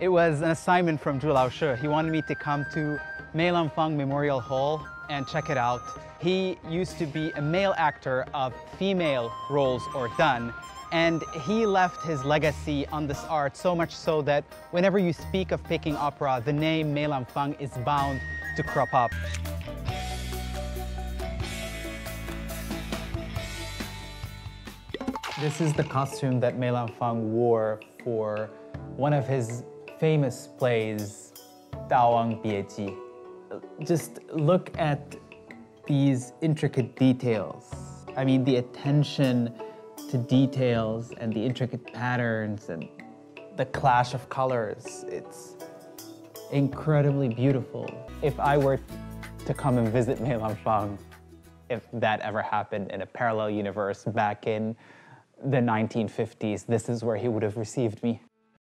It was an assignment from Zhu Laoshi. He wanted me to come to Mei Lanfang Memorial Hall and check it out. He used to be a male actor of female roles or dan, and he left his legacy on this art so much so that whenever you speak of Peking opera, the name Mei Lanfang is bound to crop up. This is the costume that Mei Lanfang wore for one of his famous plays, Wang Bieji. Just look at these intricate details. I mean, the attention to details and the intricate patterns and the clash of colors. It's incredibly beautiful. If I were to come and visit Mei Lanfang, if that ever happened in a parallel universe back in the 1950s, this is where he would have received me.